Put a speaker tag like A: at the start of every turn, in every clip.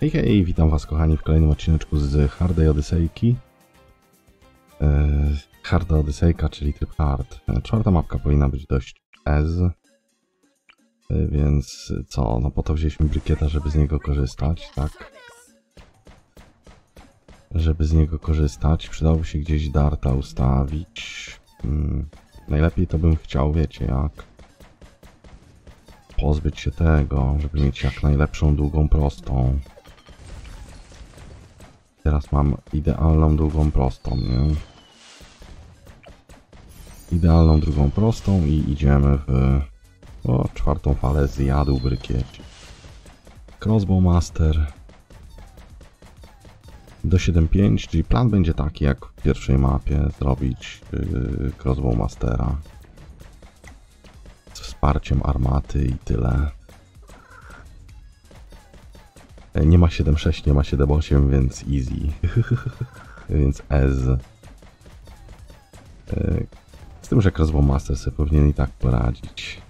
A: Hej, witam was kochani w kolejnym odcineczku z Hardej Odysseyki. Eee, Harda Odysseyka, czyli tryb hard. E, czwarta mapka powinna być dość ez. E, więc co, no po to wzięliśmy brykieta, żeby z niego korzystać, tak? Żeby z niego korzystać, przydałoby się gdzieś darta ustawić. Hmm, najlepiej to bym chciał, wiecie jak? Pozbyć się tego, żeby mieć jak najlepszą długą prostą. Teraz mam idealną długą prostą, nie? Idealną drugą prostą i idziemy w o, czwartą falę zjadł brykieć. Crossbow Master do 7.5, czyli plan będzie taki jak w pierwszej mapie, zrobić yy, Crossbow Mastera z wsparciem armaty i tyle. E, Nie ma 7.6, nie ma 7.8, więc easy. więc ez. E, Z tym, że Crossbow Master sobie powinien i tak poradzić.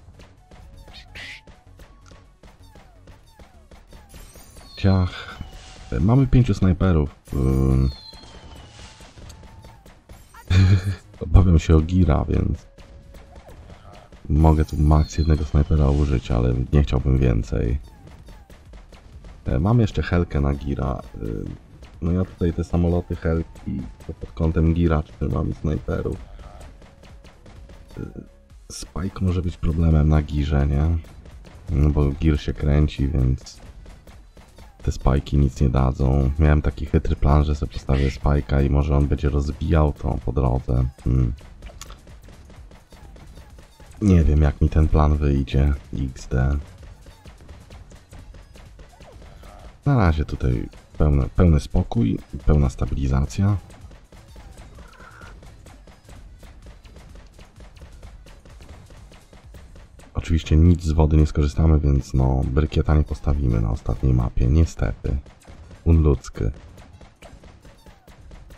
A: Ciach. E, Mamy pięciu snajperów. Ym. Obawiam się o Gira, więc mogę tu max jednego snajpera użyć, ale nie chciałbym więcej. E, Mam jeszcze Helkę na Gira. Y, No ja tutaj te samoloty Helki pod kątem Gira trzymam i snajperów. Y, Spike może być problemem na Girze, nie? No bo Gir się kręci, więc te spajki nic nie dadzą. Miałem taki chytry plan, że sobie postawię spajka i może on będzie rozbijał to po drodze. Hmm. Nie wiem jak mi ten plan wyjdzie. XD. Na razie tutaj pełne, pełny spokój, pełna stabilizacja. Oczywiście nic z wody nie skorzystamy, więc no brykieta nie postawimy na ostatniej mapie, niestety. Unludzky.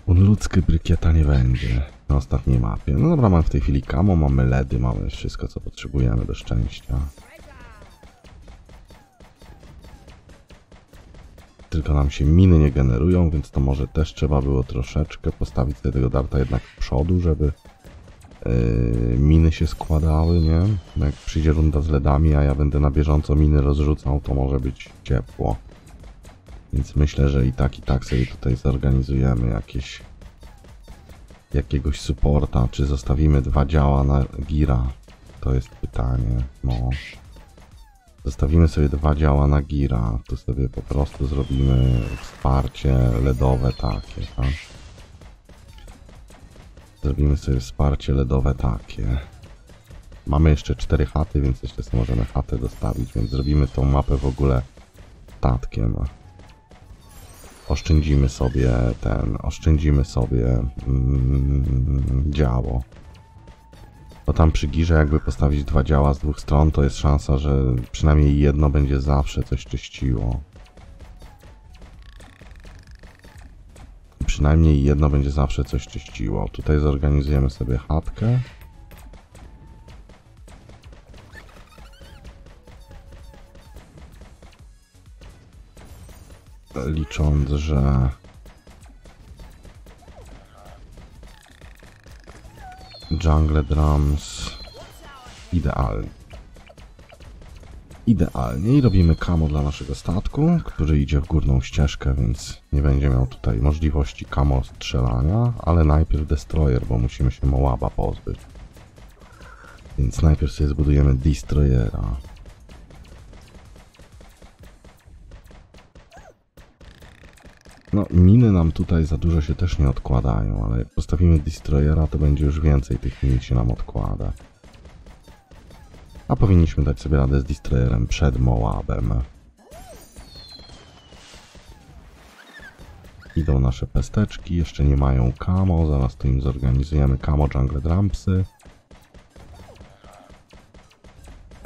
A: Unludzky brykieta nie będzie na ostatniej mapie. No dobra, mamy w tej chwili kamo, mamy ledy, mamy wszystko co potrzebujemy do szczęścia. Tylko nam się miny nie generują, więc to może też trzeba było troszeczkę postawić tego darta jednak w przodu, żeby yy, miny się składały, nie? Jak przyjdzie runda z ledami, a ja będę na bieżąco miny rozrzucał, to może być ciepło. Więc myślę, że i tak, i tak sobie tutaj zorganizujemy jakieś jakiegoś supporta, czy zostawimy dwa działa na gira? To jest pytanie, no. Zostawimy sobie dwa działa na gira, tu sobie po prostu zrobimy wsparcie LEDowe takie, tak? Zrobimy sobie wsparcie LEDowe takie. Mamy jeszcze cztery chaty, więc jeszcze sobie możemy chatę dostawić, więc zrobimy tą mapę w ogóle statkiem. Oszczędzimy sobie ten, oszczędzimy sobie mm, działo. Bo tam przy girze jakby postawić dwa działa z dwóch stron, to jest szansa, że przynajmniej jedno będzie zawsze coś czyściło. Przynajmniej jedno będzie zawsze coś czyściło. Tutaj zorganizujemy sobie chatkę. Licząc, że Jungle Drums idealnie. Idealnie i robimy kamo dla naszego statku, który idzie w górną ścieżkę, więc nie będzie miał tutaj możliwości kamo strzelania, ale najpierw destroyer, bo musimy się Moaba pozbyć. Więc najpierw sobie zbudujemy destroyera. No, miny nam tutaj za dużo się też nie odkładają, ale jak postawimy destroyera, to będzie już więcej tych min się nam odkłada. A powinniśmy dać sobie radę z destroyerem przed Moabem. Idą nasze pesteczki, jeszcze nie mają camo, zaraz tu im zorganizujemy camo jungle drumpsy.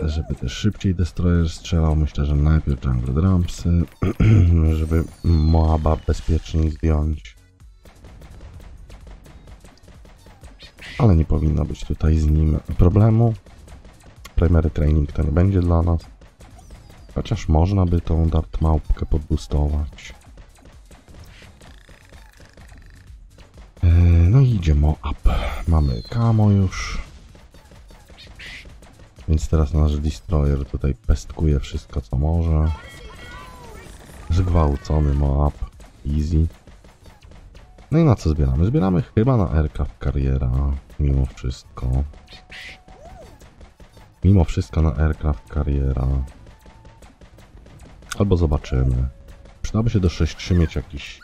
A: Żeby też szybciej destroyer strzelał, myślę, że najpierw jungle drumpsy, żeby Moaba bezpiecznie zdjąć. Ale nie powinno być tutaj z nim problemu. Primary training to nie będzie dla nas. Chociaż można by tą dart małpkę podbustować. Eee, No i idzie mo up. Mamy kamo już. Więc teraz nasz destroyer tutaj pestkuje wszystko co może. Zgwałcony Moab. Easy. No i na co zbieramy? Zbieramy chyba na aircraft kariera. Mimo wszystko. Mimo wszystko na aircraft kariera. Albo zobaczymy. Przydałoby się do 6.3 mieć jakiś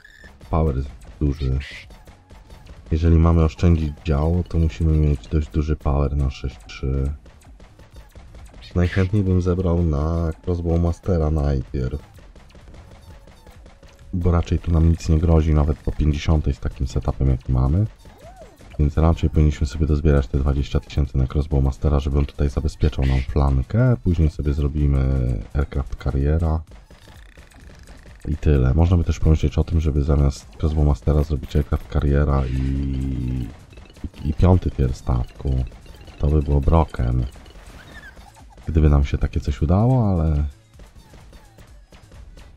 A: power duży. Jeżeli mamy oszczędzić działo, to musimy mieć dość duży power na 6.3. Najchętniej bym zebrał na Crossbow Mastera najpierw. Bo raczej tu nam nic nie grozi, nawet po 50 z takim setupem jaki mamy. Więc raczej powinniśmy sobie dozbierać te 20 tysięcy na Crossbow Mastera, żeby on tutaj zabezpieczał nam flankę. Później sobie zrobimy Aircraft Carriera. I tyle. Można by też pomyśleć o tym, żeby zamiast Crossbow Mastera zrobić Aircraft Carriera i, i, i piąty tier statku. To by było broken. Gdyby nam się takie coś udało, ale...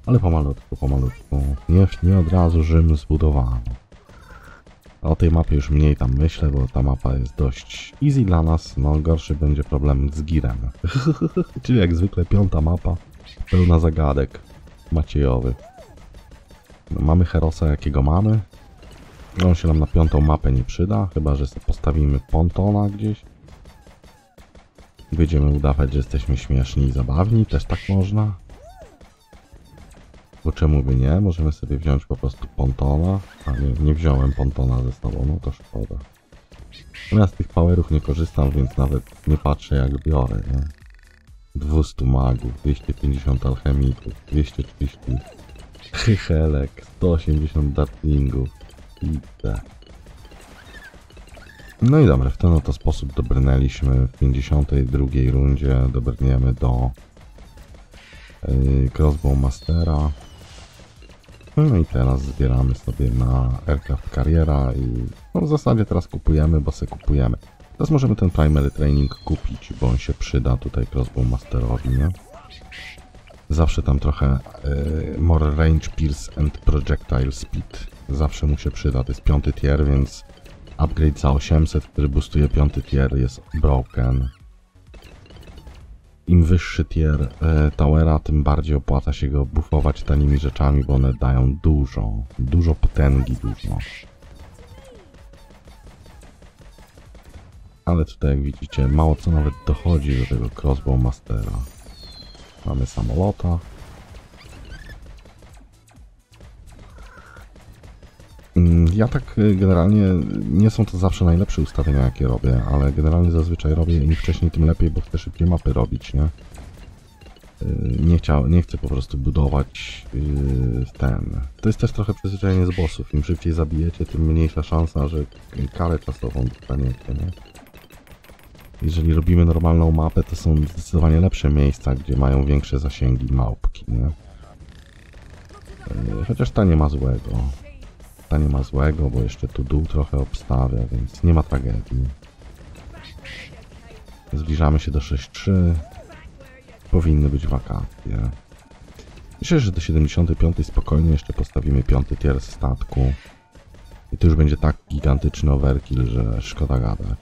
A: Ale pomalutku, pomalutku. Nie, nie od razu Rzym zbudowano. O tej mapie już mniej tam myślę, bo ta mapa jest dość easy dla nas. No gorszy będzie problem z girem. Czyli jak zwykle piąta mapa, pełna zagadek Maciejowych. No, mamy Herosa jakiego mamy. On się nam na piątą mapę nie przyda, chyba że postawimy pontona gdzieś. Będziemy udawać, że jesteśmy śmieszni i zabawni, też tak można. Bo czemu by nie? Możemy sobie wziąć po prostu pontona. A nie, nie wziąłem pontona ze sobą, no to szkoda. Z tych powerów nie korzystam, więc nawet nie patrzę jak biorę, nie? 200 magów, 250 alchemików, 230 hychelek, 180 dartlingów i te. No i dobra, w ten oto sposób dobrnęliśmy w 52 rundzie, dobrniemy do yy, Crossbow Mastera. No i teraz zbieramy sobie na Aircraft Carriera i no w zasadzie teraz kupujemy, bo se kupujemy. Teraz możemy ten Primary Training kupić, bo on się przyda tutaj Crossbow Masterowi, nie? Zawsze tam trochę yy, More Range, Pierce and Projectile Speed zawsze mu się przyda. To jest piąty tier, więc upgrade za 800, który boostuje piąty tier jest broken. Im wyższy tier e, towera, tym bardziej opłaca się go buffować tanimi rzeczami, bo one dają dużo, dużo potęgi, dużo. Ale tutaj jak widzicie, mało co nawet dochodzi do tego Crossbow Mastera. Mamy samolota. Ja tak y, generalnie, nie są to zawsze najlepsze ustawienia jakie robię, ale generalnie zazwyczaj robię im wcześniej tym lepiej, bo chcę szybkie mapy robić, nie? Y, Nie, chciał, nie chcę po prostu budować yy, ten. To jest też trochę przyzwyczajenie z bossów. Im szybciej zabijecie, tym mniejsza szansa, że karę czasową dostaniecie, nie? Jeżeli robimy normalną mapę, to są zdecydowanie lepsze miejsca, gdzie mają większe zasięgi małpki, nie? Chociaż ta nie ma złego. Nie ma złego, bo jeszcze tu dół trochę obstawia, więc nie ma tragedii. Zbliżamy się do 6.3. Powinny być wakacje. Myślę, że do 75 spokojnie jeszcze postawimy piąty tier statku. I to już będzie tak gigantyczny overkill, że szkoda gadać.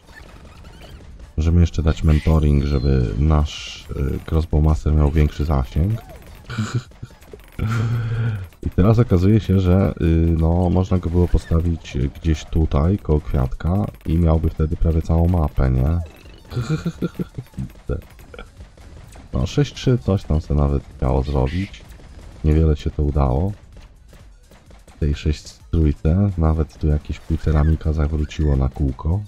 A: Możemy jeszcze dać mentoring, żeby nasz y, Crossbow Master miał większy zasięg. I teraz okazuje się, że y, no, można go było postawić gdzieś tutaj, koło kwiatka i miałby wtedy prawie całą mapę, nie? No 6-3 coś tam sobie nawet miało zrobić. Niewiele się to udało. W tej 6 trójce nawet tu jakieś półceramika zawróciło na kółko.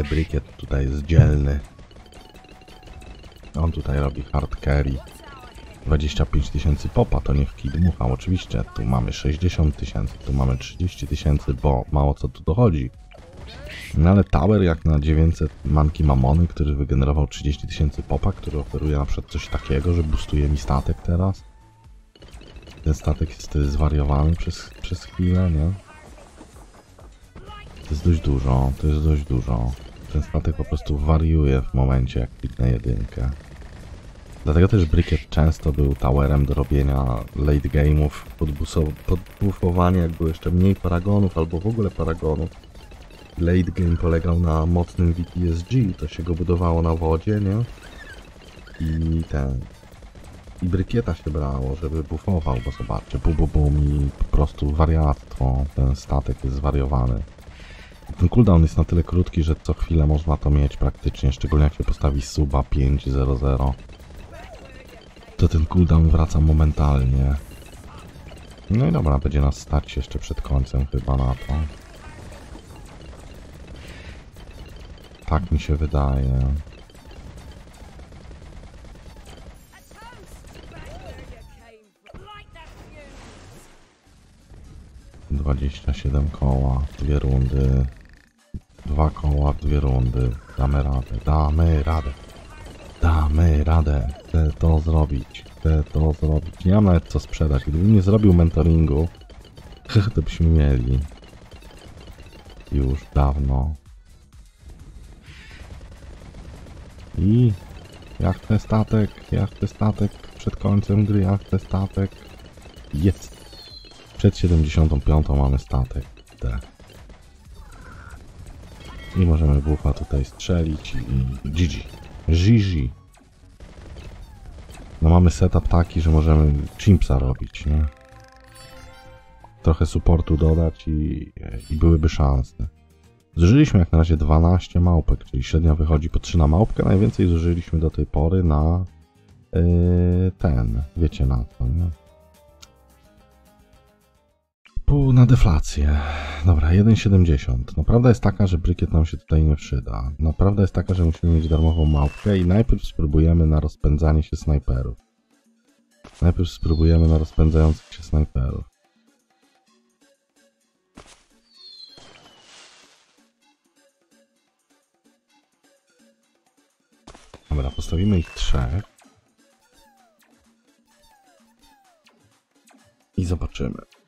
A: Ale Brikiet tutaj jest dzielny. On tutaj robi hard carry. 25 tysięcy popa, to niech kid dmuchał. Oczywiście, tu mamy 60 tysięcy, tu mamy 30 tysięcy, bo mało co tu dochodzi. No ale Tower jak na 900 manki mamony, który wygenerował 30 tysięcy popa, który oferuje na przykład coś takiego, że boostuje mi statek teraz. Ten statek jest wtedy zwariowany przez, przez chwilę, nie? To jest dość dużo, to jest dość dużo. Ten statek po prostu wariuje w momencie, jak kliknę jedynkę. Dlatego też Bricket często był towerem do robienia late game'ów, podbufowania, jak było jeszcze mniej paragonów, albo w ogóle paragonów. Late game polegał na mocnym VTSG, to się go budowało na wodzie, nie? I ten... I brykieta się brało, żeby bufował, bo zobaczcie, bu bu bum i po prostu wariactwo, ten statek jest zwariowany. Ten cooldown jest na tyle krótki, że co chwilę można to mieć praktycznie, szczególnie jak się postawi suba 5.00 to ten cooldown wraca momentalnie. No i dobra, będzie nas stać jeszcze przed końcem chyba na to. Tak mi się wydaje. Dwadzieścia siedem koła, dwie rundy. Dwa koła, dwie rundy. Damy radę, damy radę. Damy radę. Chcę to zrobić. Chcę to zrobić. Nie mam nawet co sprzedać. Gdybym nie zrobił mentoringu, to byśmy mieli. Już dawno. I jak chcę statek, jak chcę statek przed końcem gry, jak chcę statek. Jest. Przed 75 mamy statek. D. I możemy bufa tutaj strzelić i GG. GG. No mamy setup taki, że możemy chimpsa robić, nie? Trochę supportu dodać i, i byłyby szanse. Zużyliśmy jak na razie 12 małpek, czyli średnio wychodzi po 3 na małpkę. Najwięcej zużyliśmy do tej pory na yy, ten, wiecie na co, nie? Na deflację. Dobra, 1,70. No prawda jest taka, że brykiet nam się tutaj nie przyda. No prawda jest taka, że musimy mieć darmową małpkę i najpierw spróbujemy na rozpędzanie się snajperów. Najpierw spróbujemy na rozpędzających się snajperów. Dobra, postawimy ich trzech. I zobaczymy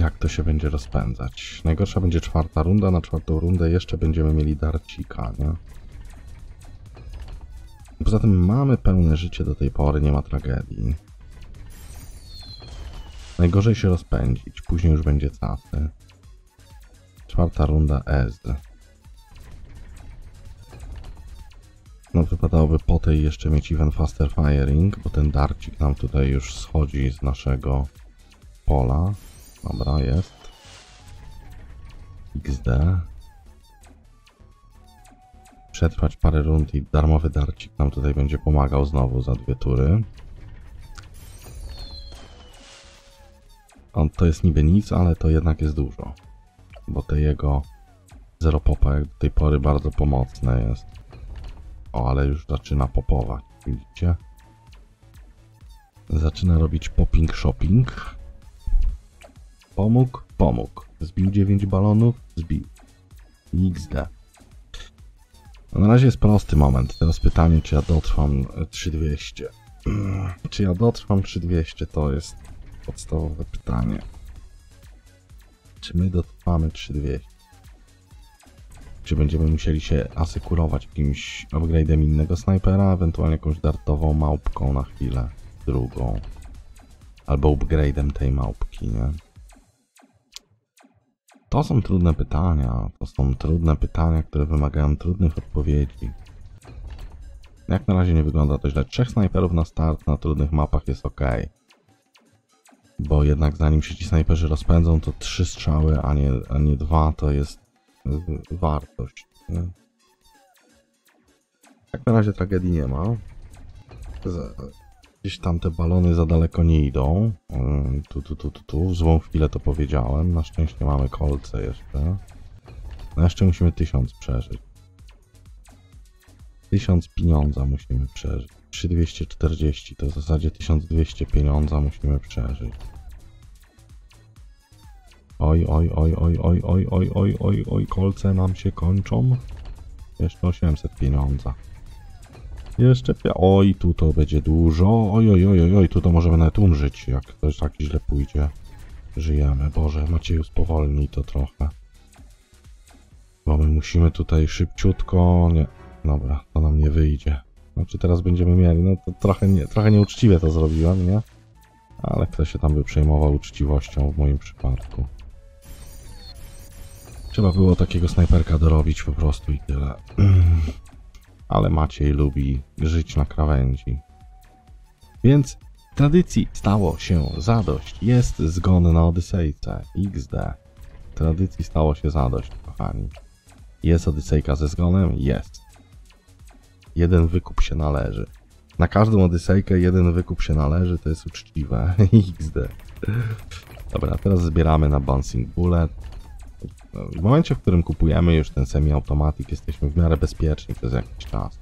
A: jak to się będzie rozpędzać. Najgorsza będzie czwarta runda, na czwartą rundę jeszcze będziemy mieli darcika, nie? Poza tym mamy pełne życie do tej pory, nie ma tragedii. Najgorzej się rozpędzić, później już będzie cacy. Czwarta runda S. No wypadałoby po tej jeszcze mieć even faster firing, bo ten darcik nam tutaj już schodzi z naszego pola. Dobra, jest. XD. Przetrwać parę rund i darmowy darcik nam tutaj będzie pomagał znowu za dwie tury. On to jest niby nic, ale to jednak jest dużo. Bo te jego zero popa jak do tej pory bardzo pomocne jest. O, ale już zaczyna popować, widzicie? Zaczyna robić popping shopping. Pomógł? Pomógł. Zbił 9 balonów? Zbił. XD. No na razie jest prosty moment. Teraz pytanie, czy ja dotrwam 3200. czy ja dotrwam 3200? To jest podstawowe pytanie. Czy my dotrwamy 3200? Czy będziemy musieli się asykurować jakimś upgrade'em innego snajpera, ewentualnie jakąś dartową małpką na chwilę, drugą. Albo upgrade'em tej małpki, nie? To są trudne pytania. To są trudne pytania, które wymagają trudnych odpowiedzi. Jak na razie nie wygląda to źle. Trzech snajperów na start na trudnych mapach jest ok. Bo jednak zanim się ci snajperzy rozpędzą, to trzy strzały, a nie, a nie dwa to jest wartość. Jak na razie tragedii nie ma. Gdzieś tam te balony za daleko nie idą. Tu, tu, tu, tu, tu. W złą chwilę to powiedziałem. Na szczęście mamy kolce jeszcze. No jeszcze musimy tysiąc przeżyć. Tysiąc pieniądza musimy przeżyć. 3240 to w zasadzie 1200 pieniądza musimy przeżyć. Oj, oj, oj, oj, oj, oj, oj, oj, oj, oj, kolce nam się kończą. Jeszcze 800 pieniądza. Jeszcze pia... Oj, tu to będzie dużo. Oj, oj, oj, oj, tu to możemy nawet umrzeć, jak to tak źle pójdzie. Żyjemy. Boże, Macieju, spowolnij to trochę. Bo my musimy tutaj szybciutko... Nie, dobra, to nam nie wyjdzie. Znaczy teraz będziemy mieli, no to trochę, nie, trochę to zrobiłem, nie? Ale kto się tam by przejmował uczciwością w moim przypadku. Trzeba było takiego snajperka dorobić po prostu i tyle. Ale Maciej lubi żyć na krawędzi. Więc tradycji stało się zadość. Jest zgon na Odysejce. XD. Tradycji stało się zadość, kochani. Jest Odysejka ze zgonem? Jest. Jeden wykup się należy. Na każdą Odysejkę jeden wykup się należy, to jest uczciwe. XD. Dobra, teraz zbieramy na Bouncing Bullet. W momencie, w którym kupujemy już ten semi-automatik, jesteśmy w miarę bezpieczni przez jakiś czas.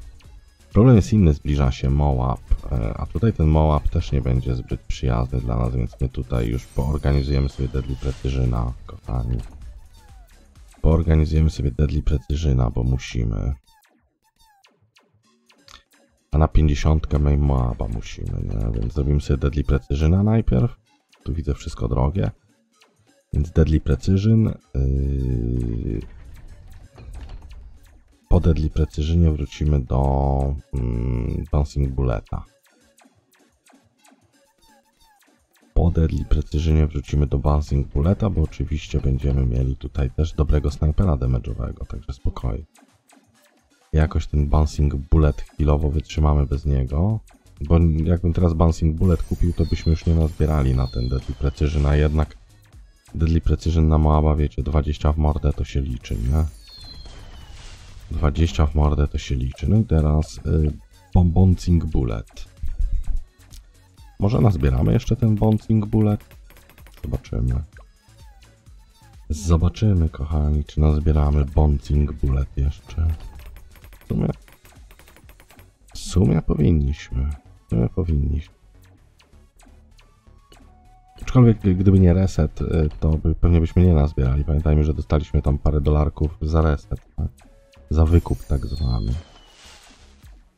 A: Problem jest inny, zbliża się Moab, e, a tutaj ten Moab też nie będzie zbyt przyjazny dla nas, więc my tutaj już poorganizujemy sobie Deadly Precizyna, kochani. Poorganizujemy sobie Deadly Precizyna, bo musimy. A na 50 main Moaba musimy, nie? Więc zrobimy sobie Deadly Precizyna najpierw. Tu widzę wszystko drogie. Więc Deadly Precision. Yy... Po Deadly Precisionie wrócimy do mm, Bouncing Bulleta. Po Deadly Precisionie wrócimy do Bouncing Bulleta, bo oczywiście będziemy mieli tutaj też dobrego snajpera damage'owego, także spokojnie. Jakoś ten Bouncing Bullet chwilowo wytrzymamy bez niego. Bo jakbym teraz Bouncing Bullet kupił, to byśmy już nie nazbierali na ten Deadly Precision, a jednak Deadly Precision na Moaba, wiecie, 20 w mordę to się liczy, nie? 20 w mordę to się liczy. No i teraz y, Bullet. Może nazbieramy jeszcze ten Bouncing Bullet? Zobaczymy. Zobaczymy, kochani, czy nazbieramy Bouncing Bullet jeszcze. W sumie... W sumie powinniśmy. W sumie powinniśmy. Aczkolwiek gdyby nie reset, y, to by, pewnie byśmy nie nazbierali. Pamiętajmy, że dostaliśmy tam parę dolarków za reset. Tak? Za wykup tak zwany.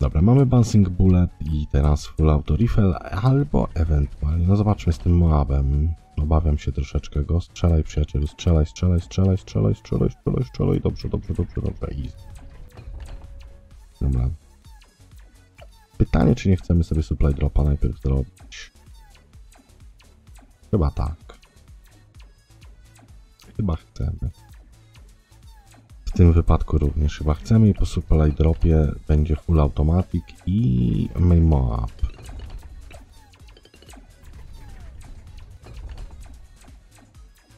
A: Dobra, mamy Bouncing Bullet i teraz Full Auto Rifle, albo ewentualnie, no zobaczmy z tym Moabem. Obawiam się troszeczkę go. Strzelaj przyjacielu, strzelaj, strzelaj, strzelaj, strzelaj, strzelaj, strzelaj, strzelaj. Dobrze, dobrze, dobrze, dobrze. Easy. Dobra. Pytanie, czy nie chcemy sobie supply dropa najpierw zrobić. Chyba tak. Chyba chcemy. W tym wypadku również chyba chcemy i po supply dropie będzie full automatic i Moab.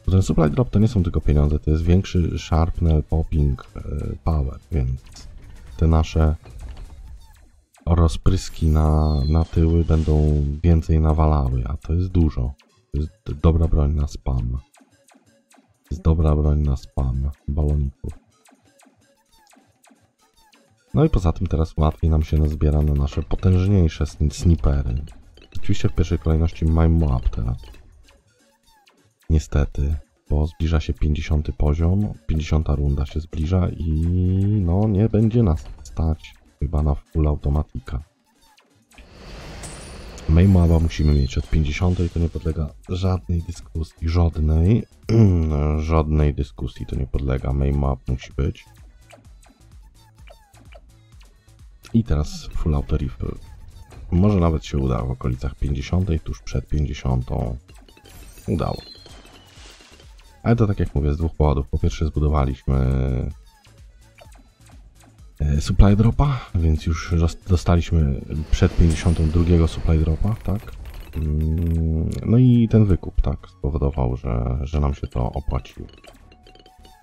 A: Ten supply drop to nie są tylko pieniądze, to jest większy sharpnel popping e, power, więc te nasze rozpryski na, na tyły będą więcej nawalały, a to jest dużo. To jest dobra broń na spam. To jest dobra broń na spam baloników. No i poza tym teraz łatwiej nam się nazbiera na nasze potężniejsze snipery. Oczywiście w pierwszej kolejności Mime Moab teraz. Niestety, bo zbliża się 50 poziom, 50 runda się zbliża i no nie będzie nas stać chyba na full automatika. Main Moaba musimy mieć od 50 i to nie podlega żadnej dyskusji, żadnej, żadnej dyskusji to nie podlega, Main Moab musi być. I teraz full auto rifle. Może nawet się uda w okolicach 50, tuż przed 50. Udało. Ale to tak jak mówię, z dwóch powodów. Po pierwsze zbudowaliśmy supply dropa, więc już dostaliśmy przed 52 supply dropa, tak? Mm, no i ten wykup, tak, spowodował, że, że nam się to opłaciło.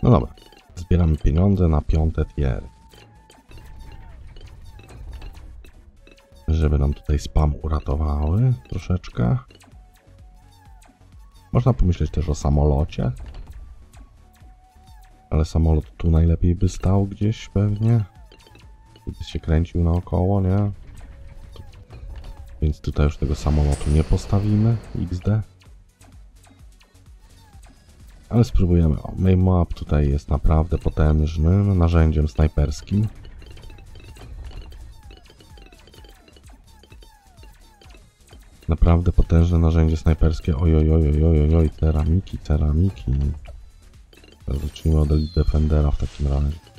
A: No dobra, zbieramy pieniądze na piąte tier. żeby nam tutaj spam uratowały troszeczkę. Można pomyśleć też o samolocie. Ale samolot tu najlepiej by stał gdzieś pewnie. By się kręcił naokoło, nie? Więc tutaj już tego samolotu nie postawimy. XD. Ale spróbujemy. O, main map tutaj jest naprawdę potężnym narzędziem snajperskim. Naprawdę potężne narzędzie snajperskie. Oj, oj, oj, oj, oj, oj, ceramiki, ceramiki. Zacznijmy od Elite Defendera w takim razie.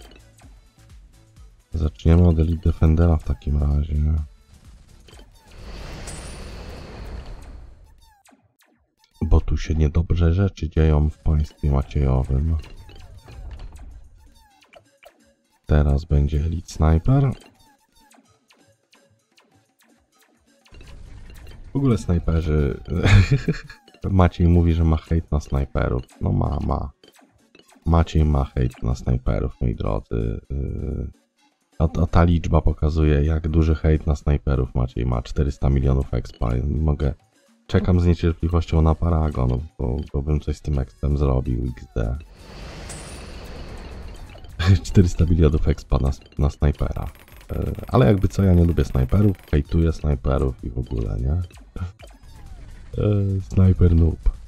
A: Zaczniemy od Elite Defendera w takim razie. Bo tu się niedobrze rzeczy dzieją w państwie Maciejowym. Teraz będzie Elite Sniper. W ogóle snajperzy... Maciej mówi, że ma hejt na snajperów. No ma, ma. Maciej ma hejt na snajperów, moi drodzy. Yy, A, a ta liczba pokazuje, jak duży hejt na snajperów Maciej ma. 400 milionów expa. Mogę... Czekam z niecierpliwością na Paragon, bo, bo bym coś z tym expem zrobił. XD. 400 milionów expa na, na snajpera. Yy, Ale jakby co, ja nie lubię snajperów, hejtuję snajperów i w ogóle, nie? Yy, Sniper noob.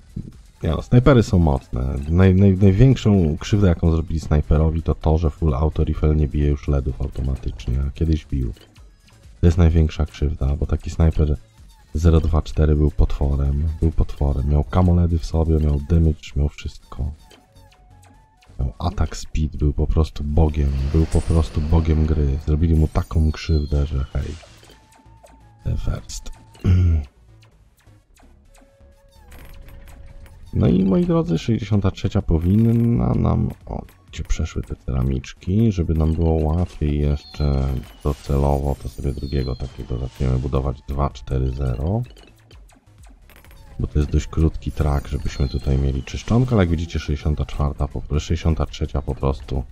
A: Nie no, snajpery są mocne. Naj, naj, największą krzywdę, jaką zrobili snajperowi, to to, że full auto rifle nie bije już LEDów automatycznie, a kiedyś bił. To jest największa krzywda, bo taki snajper 024 był potworem, był potworem. Miał kamoledy w sobie, miał damage, miał wszystko. Miał attack speed, był po prostu bogiem, był po prostu bogiem gry. Zrobili mu taką krzywdę, że hej. First. No i moi drodzy, 63 powinna nam... O, gdzie przeszły te ceramiczki, żeby nam było łatwiej jeszcze docelowo, to sobie drugiego takiego zaczniemy budować 2.4.0. Bo to jest dość krótki track, żebyśmy tutaj mieli czyszczonkę, ale jak widzicie 64, po, 63 po prostu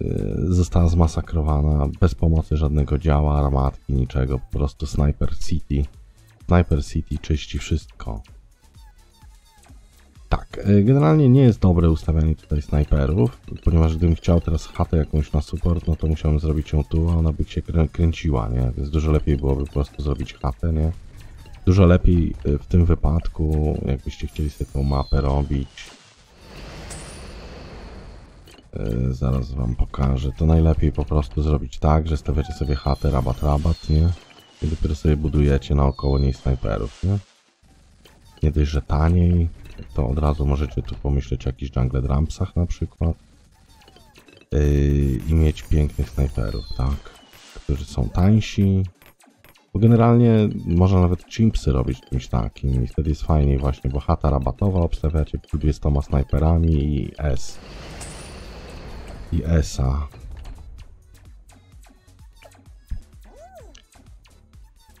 A: yy, została zmasakrowana, bez pomocy żadnego działa, armatki, niczego, po prostu Sniper City. Sniper City czyści wszystko. Tak, e, generalnie nie jest dobre ustawianie tutaj snajperów, ponieważ gdybym chciał teraz chatę jakąś na support, no to musiałem zrobić ją tu, a ona by się krę kręciła, nie? Więc dużo lepiej byłoby po prostu zrobić chatę, nie? Dużo lepiej e, w tym wypadku, jakbyście chcieli sobie tą mapę robić. E, zaraz wam pokażę. To najlepiej po prostu zrobić tak, że stawiacie sobie chatę rabat rabat, nie? I dopiero sobie budujecie naokoło niej snajperów, nie? Nie dość, że taniej, to od razu możecie tu pomyśleć o jakichś jungle rampsach na przykład. Yy, I mieć pięknych snajperów, tak? Którzy są tańsi. Bo generalnie można nawet chimpsy robić czymś takim i wtedy jest fajniej właśnie, bo chata rabatowa obstawiacie 20 snajperami i S. I S-a.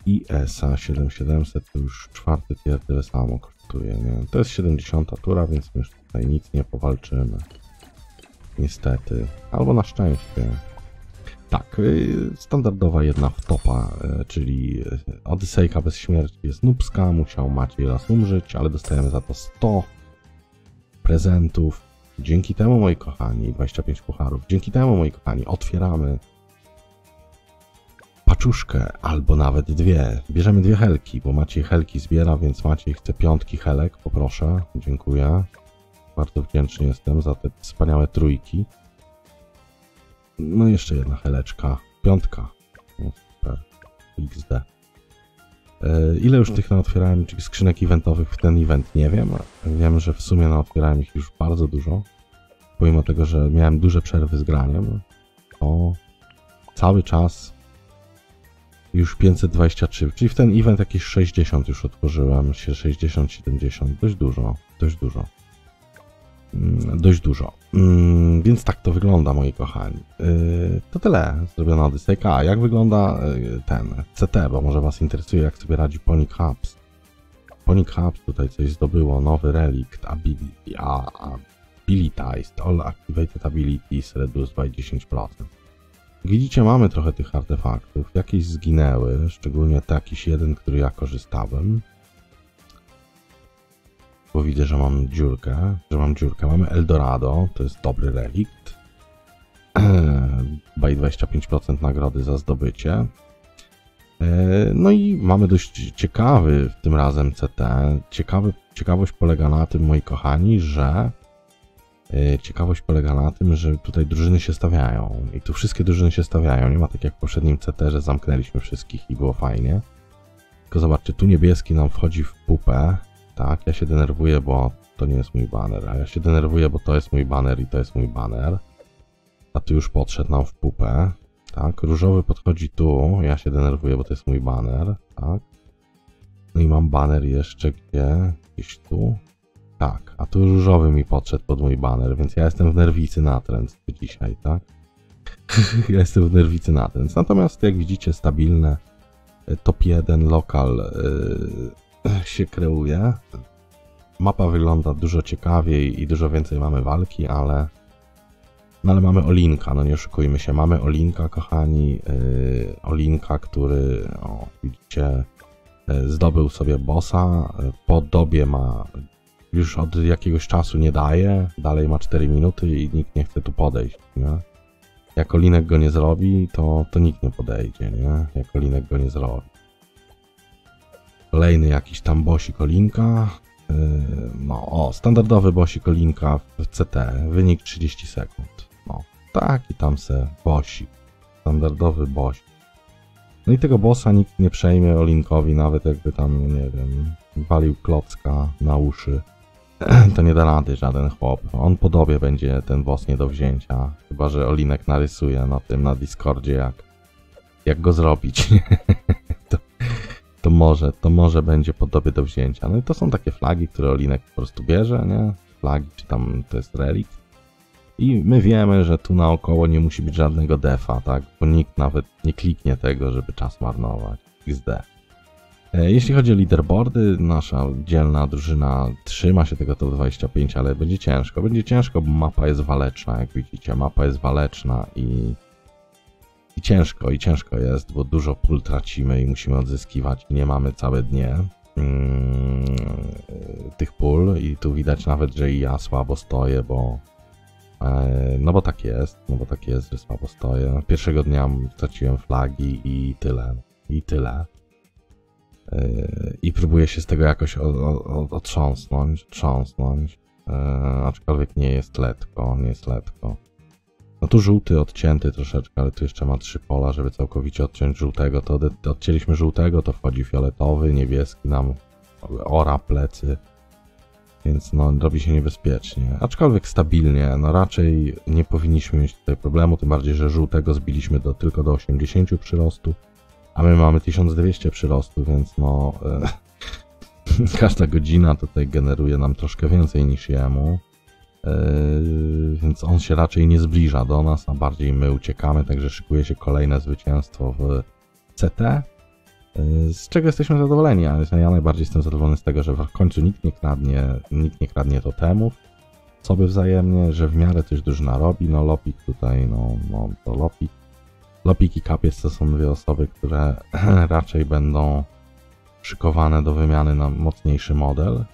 A: I ESA 7700 to już czwarty tier tyle samo nie? To jest 70 tura, więc my już tutaj nic nie powalczymy. Niestety. Albo na szczęście. Tak, y, standardowa jedna wtopa, y, czyli y, Odysejka bez śmierci jest nubska, musiał Maciej raz umrzeć, ale dostajemy za to 100 prezentów. Dzięki temu, moi kochani, 25 pucharów, dzięki temu, moi kochani, otwieramy paczuszkę, albo nawet dwie. Bierzemy dwie helki, bo Maciej helki zbiera, więc Maciej chce piątki helek, poproszę. Dziękuję. Bardzo wdzięczny jestem za te wspaniałe trójki. No jeszcze jedna heleczka. Piątka. No, super. XD. E, ile już tych naotwierałem, czyli skrzynek eventowych w ten event, nie wiem. Wiem, że w sumie naotwierałem ich już bardzo dużo. Pomimo tego, że miałem duże przerwy z graniem, to cały czas już 523, czyli w ten event jakieś 60 już otworzyłem, się 60, 70, dość dużo, dość dużo. Mm, dość dużo. Mm, więc tak to wygląda, moi kochani. Yy, to tyle. Zrobiona Odysseyka. A jak wygląda yy, ten CT, bo może Was interesuje, jak sobie radzi Ponic Hubs. Ponic Hubs tutaj coś zdobyło, nowy relikt, ability, a, abilitized, all activated abilities reduced by 10%. Widzicie, mamy trochę tych artefaktów. Jakieś zginęły, szczególnie jakiś jeden, który ja korzystałem. Bo widzę, że mam dziurkę, że mam dziurkę. Mamy Eldorado, to jest dobry relikt. By 25% nagrody za zdobycie. E, no i mamy dość ciekawy tym razem CT. Ciekawy, ciekawość polega na tym, moi kochani, że ciekawość polega na tym, że tutaj drużyny się stawiają i tu wszystkie drużyny się stawiają. Nie ma tak jak w poprzednim CT, że zamknęliśmy wszystkich i było fajnie. Tylko zobaczcie, tu niebieski nam wchodzi w pupę. Tak, ja się denerwuję, bo to nie jest mój baner, a ja się denerwuję, bo to jest mój baner i to jest mój baner. A tu już podszedł nam w pupę, tak? Różowy podchodzi tu, ja się denerwuję, bo to jest mój baner, tak? No i mam baner jeszcze gdzie? Gdzieś tu? Tak, a tu różowy mi podszedł pod mój baner, więc ja jestem w nerwicy natręt dzisiaj, tak? ja jestem w nerwicy natręt. Natomiast jak widzicie, stabilne e, top 1 lokal yy, się kreuje. Mapa wygląda dużo ciekawiej i dużo więcej mamy walki, ale no ale mamy Olinka, no nie oszukujmy się, mamy Olinka, kochani, yy, Olinka, który, o, widzicie, zdobył sobie bossa, po dobie ma, już od jakiegoś czasu nie daje, dalej ma 4 minuty i nikt nie chce tu podejść, nie? Jak Olinek go nie zrobi, to, to nikt nie podejdzie, nie? Jak Olinek go nie zrobi. Kolejny jakiś tam bosik Olinka, yy, no, o, standardowy bosik Olinka w CT, wynik 30 sekund. No, taki tam se bosik. Standardowy bosik. No i tego bossa nikt nie przejmie Olinkowi, nawet jakby tam, nie wiem, walił klocka na uszy. To nie da rady żaden chłop. On podobie będzie ten boss nie do wzięcia. Chyba, że Olinek narysuje na tym, na Discordzie, jak, jak go zrobić. to, to może, to może będzie podobie do wzięcia. No i to są takie flagi, które Olinek po prostu bierze, nie? Flagi, czy tam to jest relikt i my wiemy, że tu naokoło nie musi być żadnego defa, tak? Bo nikt nawet nie kliknie tego, żeby czas marnować. XD. E, jeśli chodzi o leaderboardy, nasza dzielna drużyna trzyma się tego top 25, ale będzie ciężko. Będzie ciężko, bo mapa jest waleczna, jak widzicie. Mapa jest waleczna i, i ciężko, i ciężko jest, bo dużo pól tracimy i musimy odzyskiwać. Nie mamy całe dnie mm, tych pól i tu widać nawet, że i ja słabo stoję, bo E, no bo tak jest, no bo tak jest, że słabo stoję. Pierwszego dnia straciłem flagi i tyle, i tyle. E, I próbuję się z tego jakoś otrząsnąć, trząsnąć. E, aczkolwiek nie jest letko, nie jest letko. No tu żółty odcięty troszeczkę, ale tu jeszcze ma trzy pola, żeby całkowicie odciąć żółtego. To odcięliśmy żółtego, to wchodzi fioletowy, niebieski nam ora plecy więc no robi się niebezpiecznie. Aczkolwiek stabilnie, no raczej nie powinniśmy mieć tutaj problemu, tym bardziej, że żółtego zbiliśmy do, tylko do 80 przyrostu, a my mamy 1200 przyrostu, więc no e, każda godzina tutaj generuje nam troszkę więcej niż jemu. E, więc on się raczej nie zbliża do nas, a bardziej my uciekamy, także szykuje się kolejne zwycięstwo w CT. Y, z czego jesteśmy zadowoleni, ja najbardziej jestem zadowolony z tego, że w końcu nikt nie kradnie, nikt nie kradnie totemów sobie wzajemnie, że w miarę coś drużyna robi, no Lopik tutaj, no, no to Lopik. Lopik i Kapiec to są dwie osoby, które raczej będą szykowane do wymiany na mocniejszy model.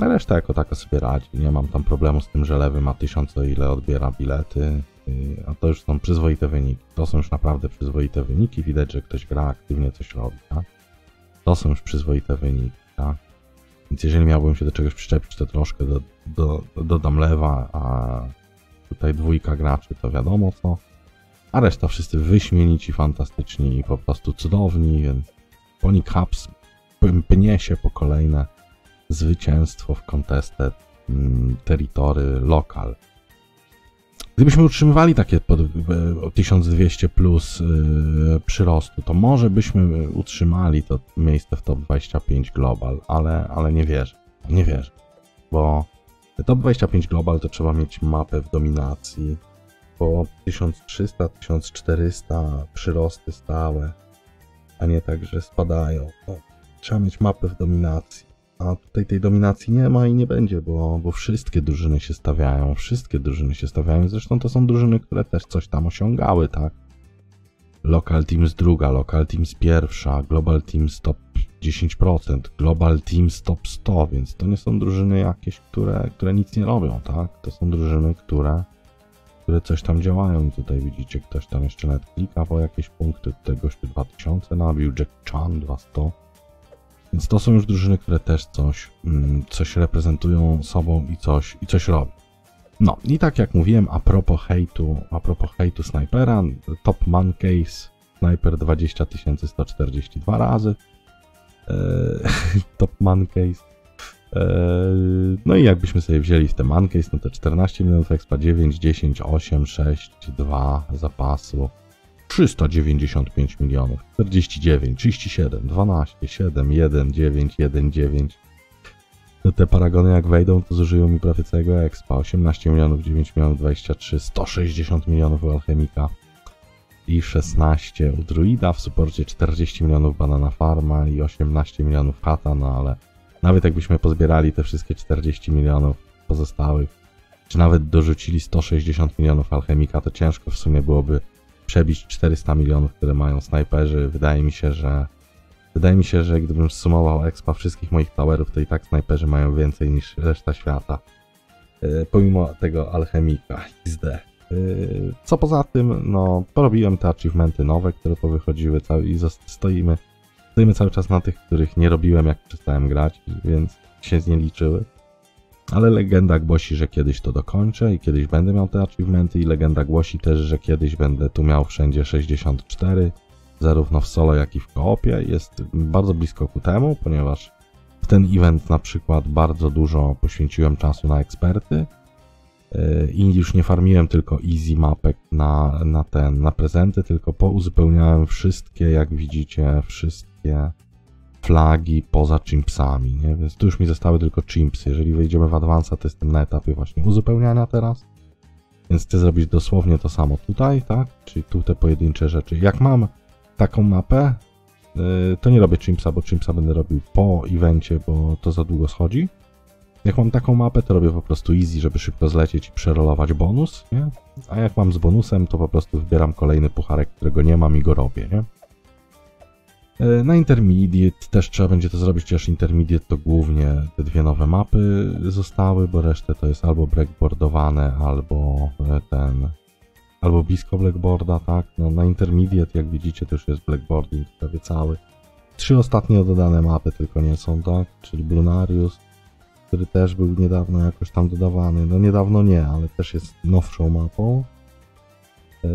A: Reszta jako taka sobie radzi, nie mam tam problemu z tym, że lewy ma tysiąc o ile odbiera bilety, a to już są przyzwoite wyniki. To są już naprawdę przyzwoite wyniki. Widać, że ktoś gra aktywnie, coś robi, tak? To są już przyzwoite wyniki, tak? Więc jeżeli miałbym się do czegoś przyczepić, to troszkę do, do, dodam lewa, a tutaj dwójka graczy, to wiadomo co. A reszta wszyscy wyśmienici, fantastyczni i po prostu cudowni, więc Pony Cups pnie się po kolejne zwycięstwo w Contested mm, Territory Local. Gdybyśmy utrzymywali takie pod, 1200 plus yy, przyrostu, to może byśmy utrzymali to miejsce w top 25 global, ale, ale nie wierzę. Nie wierzę. Bo top 25 global to trzeba mieć mapę w dominacji. Po 1300-1400 przyrosty stałe, a nie tak, że spadają. trzeba mieć mapę w dominacji. A tutaj tej dominacji nie ma i nie będzie, bo, bo wszystkie drużyny się stawiają, wszystkie drużyny się stawiają. Zresztą to są drużyny, które też coś tam osiągały, tak? Local Teams druga, Local Teams pierwsza, Global Teams top 10%, Global Teams top 100, więc to nie są drużyny jakieś, które, które nic nie robią, tak? To są drużyny, które, które coś tam działają. Tutaj widzicie, ktoś tam jeszcze nawet klika po jakieś punkty, tutaj gościu 2000 nabił, Jack Chan 200, więc to są już drużyny, które też coś, mm, coś reprezentują sobą i coś, i coś robią. No i tak jak mówiłem, a propos hejtu, a propos hejtu snajpera, top man case, sniper 20142 razy, eee, top man case, No i jakbyśmy sobie wzięli w te mancase, no to 14 milionów expa, 9, 10, 8, 6, 2 zapasu, 395 milionów, 49, 37, 12, 7, 1, 9, 1, 9. No te paragony jak wejdą, to zużyją mi prawie całego expa, 18 milionów, 9 milionów, 23, 160 milionów u alchemika i 16 u druida, w suporcie 40 milionów banana farma i 18 milionów hata, no ale nawet jakbyśmy pozbierali te wszystkie 40 milionów pozostałych, czy nawet dorzucili 160 milionów alchemika, to ciężko w sumie byłoby przebić 400 milionów, które mają snajperzy. Wydaje mi się, że wydaje mi się, że gdybym sumował expa wszystkich moich towerów, to i tak snajperzy mają więcej niż reszta świata. Yy, pomimo tego alchemika XD. Yy, co poza tym, no, porobiłem te achievementy nowe, które powychodziły cały, i stoimy Stoimy cały czas na tych, których nie robiłem jak przestałem grać, więc się nie liczyły. Ale legenda głosi, że kiedyś to dokończę i kiedyś będę miał te achievementy i legenda głosi też, że kiedyś będę tu miał wszędzie 64, zarówno w solo jak i w koopie. Jest bardzo blisko ku temu, ponieważ w ten event na przykład bardzo dużo poświęciłem czasu na eksperty yy, i już nie farmiłem tylko easy mapek na, na ten, na prezenty, tylko pouzupełniałem wszystkie, jak widzicie, wszystkie flagi poza chimpsami, nie? Więc tu już mi zostały tylko chimpsy. Jeżeli wejdziemy w Advance'a, to jestem na etapie właśnie uzupełniania teraz. Więc chcę zrobić dosłownie to samo tutaj, tak? Czyli tu te pojedyncze rzeczy. Jak mam taką mapę, yy, to nie robię chimpsa, bo chimpsa będę robił po evencie, bo to za długo schodzi. Jak mam taką mapę, to robię po prostu easy, żeby szybko zlecieć i przerolować bonus, nie? A jak mam z bonusem, to po prostu wybieram kolejny pucharek, którego nie mam i go robię, nie? E, Na Intermediate też trzeba będzie to zrobić, chociaż Intermediate to głównie te dwie nowe mapy zostały, bo resztę to jest albo blackboardowane, albo e, ten, albo blisko blackboarda, tak? No na Intermediate, jak widzicie, to już jest blackboarding prawie cały. Trzy ostatnie dodane mapy tylko nie są, tak? Czyli Blunarius, który też był niedawno jakoś tam dodawany. No niedawno nie, ale też jest nowszą mapą. E,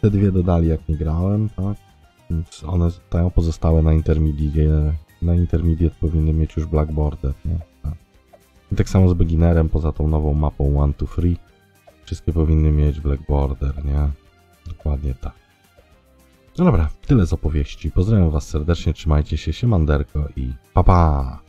A: Te dwie dodali jak nie grałem, tak? Więc one zostają pozostałe na intermediate. Na intermediate powinny mieć już blackboarder, nie? Tak. I tak samo z beginnerem, poza tą nową mapą 1 to 3. Wszystkie powinny mieć blackboarder, nie? Dokładnie tak. No dobra, tyle z opowieści. Pozdrawiam was serdecznie, trzymajcie się, siemanderko i pa pa!